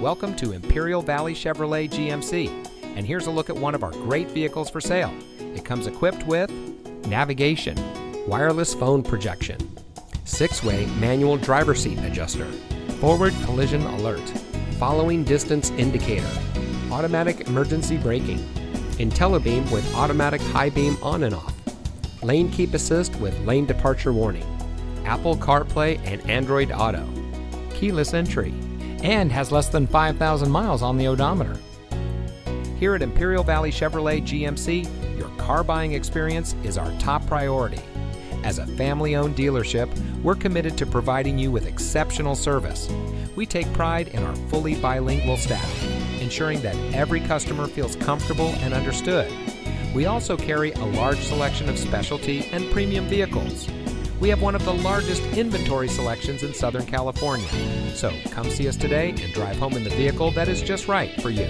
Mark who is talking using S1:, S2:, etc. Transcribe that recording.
S1: Welcome to Imperial Valley Chevrolet GMC, and here's a look at one of our great vehicles for sale. It comes equipped with navigation, wireless phone projection, six-way manual driver seat adjuster, forward collision alert, following distance indicator, automatic emergency braking, IntelliBeam with automatic high beam on and off, lane keep assist with lane departure warning, Apple CarPlay and Android Auto, keyless entry, and has less than 5,000 miles on the odometer. Here at Imperial Valley Chevrolet GMC, your car buying experience is our top priority. As a family owned dealership, we're committed to providing you with exceptional service. We take pride in our fully bilingual staff, ensuring that every customer feels comfortable and understood. We also carry a large selection of specialty and premium vehicles. We have one of the largest inventory selections in Southern California. So come see us today and drive home in the vehicle that is just right for you.